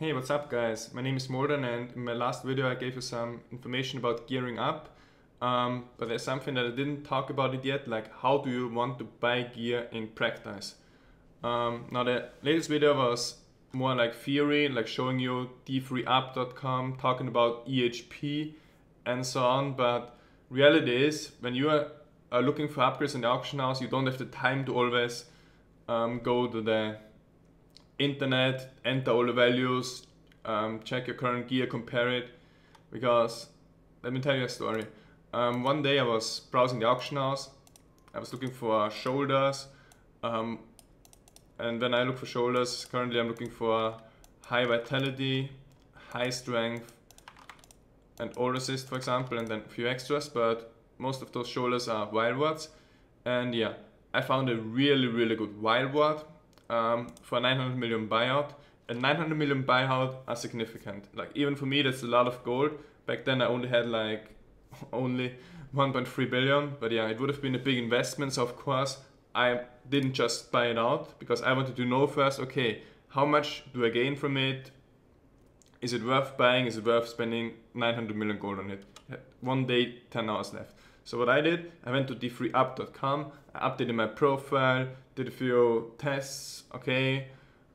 Hey, what's up guys? My name is Moldran and in my last video I gave you some information about gearing up. Um, but there's something that I didn't talk about it yet, like how do you want to buy gear in practice. Um, now the latest video was more like theory, like showing you d3up.com, talking about EHP and so on, but reality is when you are, are looking for upgrades in the auction house, you don't have the time to always um, go to the internet, enter all the values, um, check your current gear, compare it. Because let me tell you a story. Um, one day I was browsing the auction house. I was looking for shoulders. Um, and when I look for shoulders, currently I'm looking for high vitality, high strength, and all resist, for example, and then a few extras. But most of those shoulders are Vile Wards. And yeah, I found a really, really good Vile Ward um, for 900 million buyout. And 900 million buyout are significant. Like even for me, that's a lot of gold. Back then, I only had like only 1.3 billion. But yeah, it would have been a big investment. So of course, I didn't just buy it out because I wanted to know first. Okay, how much do I gain from it? Is it worth buying? Is it worth spending 900 million gold on it? One day, 10 hours left. So what I did, I went to d3up.com, I updated my profile, did a few tests, okay,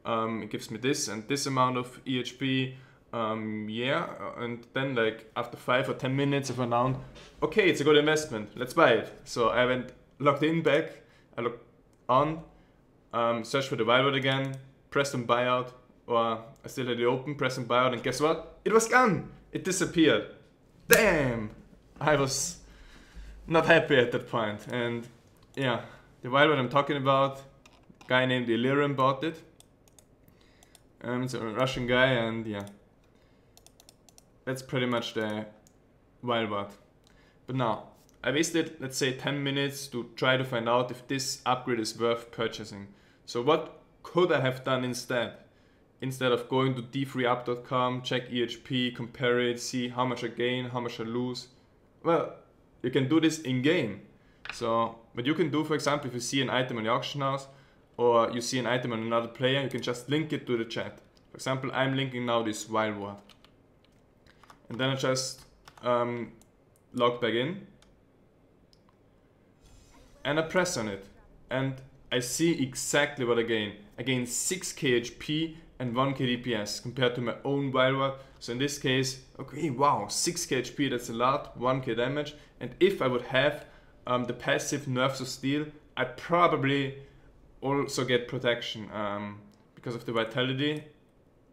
um, it gives me this and this amount of EHP, um, yeah, and then like after five or 10 minutes I found okay, it's a good investment, let's buy it. So I went logged in back, I logged on, um, searched for the Vile Ward again, pressed on buyout, or I still had it open, pressed on buyout, and guess what? It was gone! It disappeared. Damn! I was not happy at that point. And yeah, the Vile Ward I'm talking about, guy named Illyrium bought it. Um, it's a Russian guy, and yeah, that's pretty much the Vile Ward. But now, I wasted, let's say, 10 minutes to try to find out if this upgrade is worth purchasing. So what could I have done instead? Instead of going to d3up.com, check EHP, compare it, see how much I gain, how much I lose. Well, you can do this in game. So what you can do, for example, if you see an item on the auction house or you see an item on another player, you can just link it to the chat. For example, I'm linking now this Vile Ward. And then I just um, log back in and I press on it and I see exactly what I gain. I gain 6 KHP and 1k DPS compared to my own wild. So in this case, okay, wow, 6k HP, that's a lot, 1k damage. And if I would have um, the passive Nerves of Steel, I probably also get protection um, because of the vitality.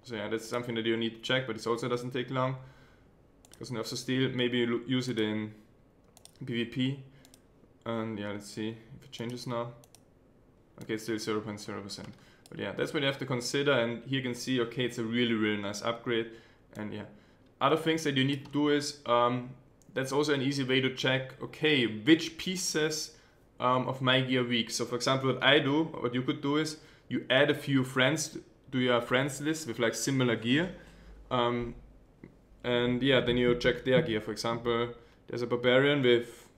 So yeah, that's something that you need to check, but it also doesn't take long. Because Nerves of Steel, maybe you use it in PvP. And yeah, let's see if it changes now. Okay, still 0.0%. But yeah, that's what you have to consider. And here you can see, okay, it's a really, really nice upgrade. And yeah, other things that you need to do is, um, that's also an easy way to check, okay, which pieces um, of my gear weak. So for example, what I do, what you could do is, you add a few friends to your friends list with like similar gear. Um, and yeah, then you check their gear. For example, there's a barbarian with,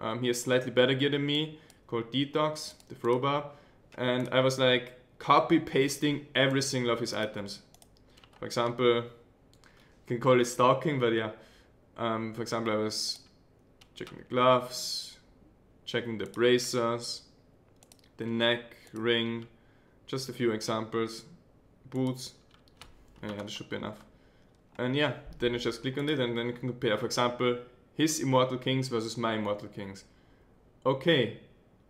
um, he has slightly better gear than me, called Detox, the throwbar. And I was like copy pasting every single of his items. For example, can call it stalking, but yeah. Um, for example, I was checking the gloves, checking the bracers, the neck, ring, just a few examples, boots, and yeah, that should be enough. And yeah, then you just click on it and then you can compare, for example, his Immortal Kings versus my Immortal Kings. Okay,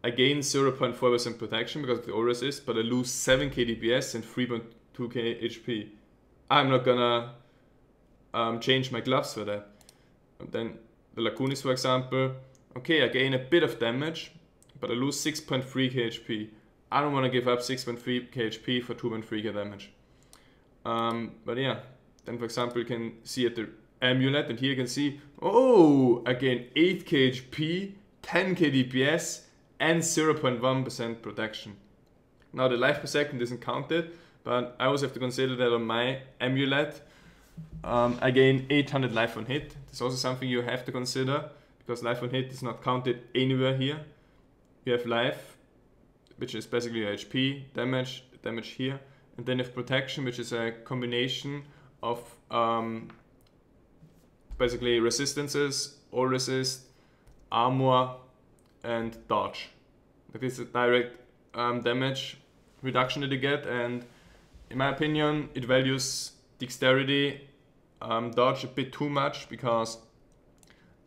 I gain 0.4% protection because of the all resist, but I lose 7k DPS and 3.2k HP. I'm not gonna um, change my gloves for that. And then the Lacunis, for example, okay, I gain a bit of damage, but I lose 6.3k HP. I don't want to give up 6.3 KHP for 2.3k damage. Um, but yeah, then for example, you can see at the amulet, and here you can see, oh, I gain 8 KHP, 10k DPS, and 0.1% protection. Now the life per second isn't counted, but I also have to consider that on my amulet, um, I gain 800 life on hit. It's also something you have to consider because life on hit is not counted anywhere here. You have life, which is basically your HP, damage, damage here, and then you have protection, which is a combination of um, basically resistances, all resist, armor, and dodge. This is direct um, damage reduction that you get, and in my opinion, it values dexterity, um, dodge a bit too much because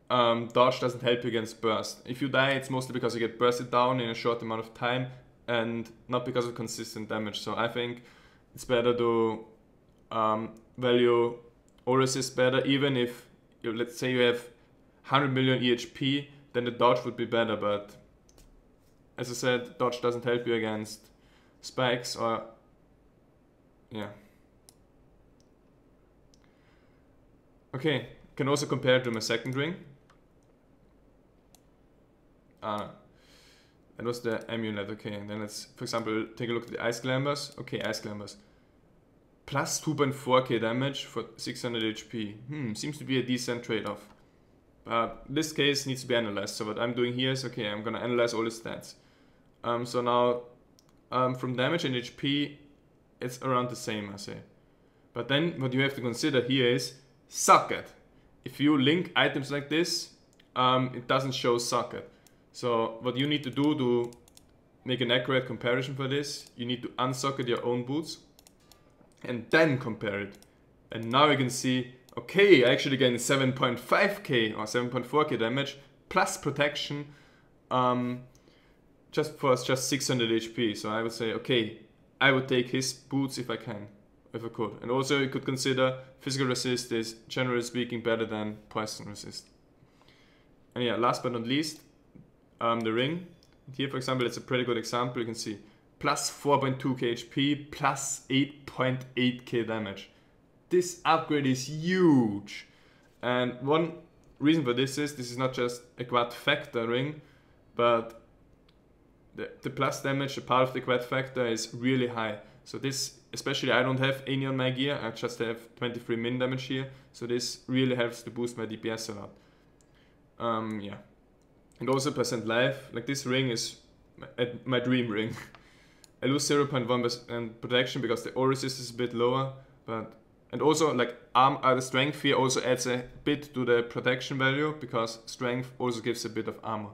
um, dodge doesn't help you against burst. If you die, it's mostly because you get bursted down in a short amount of time and not because of consistent damage. So I think it's better to um, value all resist better, even if you, let's say you have 100 million EHP, then the dodge would be better. But as I said, dodge doesn't help you against spikes or yeah. Okay, can also compare to my second ring. Ah, that was the amulet, okay. And then let's, for example, take a look at the Ice Climbers. Okay, Ice Climbers. Plus 2.4k damage for 600 HP. Hmm, seems to be a decent trade-off. But this case needs to be analyzed. So what I'm doing here is, okay, I'm gonna analyze all the stats. Um, so now, um, from damage and HP, it's around the same, I say. But then what you have to consider here is socket. If you link items like this, um, it doesn't show socket. So what you need to do to make an accurate comparison for this, you need to unsocket your own boots and then compare it. And now you can see, okay, I actually gain 7.5k or 7.4k damage plus protection um, just for just 600 HP. So I would say, okay, I would take his boots if I can, if I could. And also you could consider physical resist is generally speaking better than poison resist. And yeah, last but not least, um, the ring. Here, for example, it's a pretty good example. You can see plus 4.2k HP, plus 8.8k damage. This upgrade is huge. And one reason for this is this is not just a quad factor ring, but the, the plus damage, the part of the quad factor is really high. So this, especially I don't have any on my gear, I just have 23 min damage here. So this really helps to boost my DPS a lot. Um, yeah and also percent life. Like this ring is my dream ring. I lose 0.1% protection because the all resist is a bit lower, but and also like arm uh, the strength here also adds a bit to the protection value because strength also gives a bit of armor.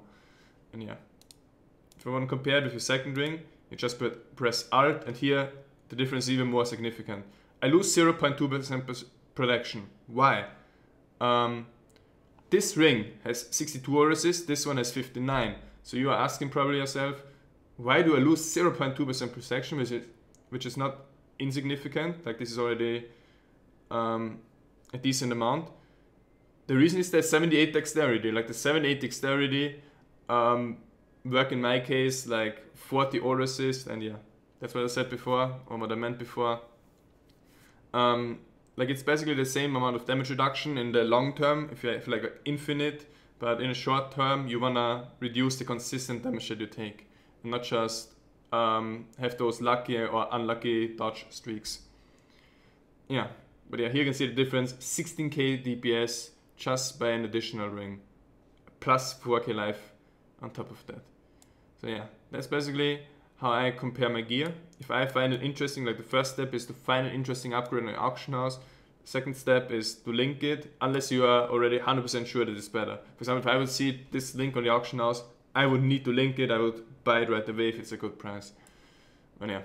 And yeah, if you want to compare it with your second ring, you just press Alt and here the difference is even more significant. I lose 0.2% protection. Why? Um, this ring has 62 resist, this one has 59. So you are asking probably yourself, why do I lose 0.2% protection, which is, which is not insignificant, like this is already um, a decent amount. The reason is that 78 dexterity, like the 78 dexterity um, work in my case like 40 all assist and yeah, that's what I said before, or what I meant before. Um, like it's basically the same amount of damage reduction in the long term if you have like infinite but in a short term you wanna reduce the consistent damage that you take and not just um, have those lucky or unlucky dodge streaks yeah but yeah here you can see the difference 16k DPS just by an additional ring plus 4k life on top of that so yeah that's basically how I compare my gear. If I find it interesting, like the first step is to find an interesting upgrade in an auction house. Second step is to link it, unless you are already 100% sure that it's better. For example, if I would see this link on the auction house, I would need to link it, I would buy it right away if it's a good price. But yeah.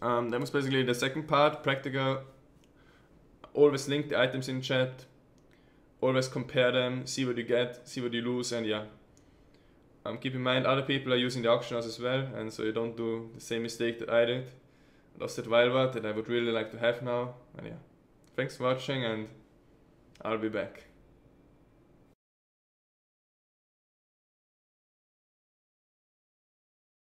Um, that was basically the second part, practical. Always link the items in chat. Always compare them, see what you get, see what you lose, and yeah, um, keep in mind other people are using the auction house as well, and so you don't do the same mistake that I did. I lost that Vile Ward that I would really like to have now. And yeah, thanks for watching, and I'll be back.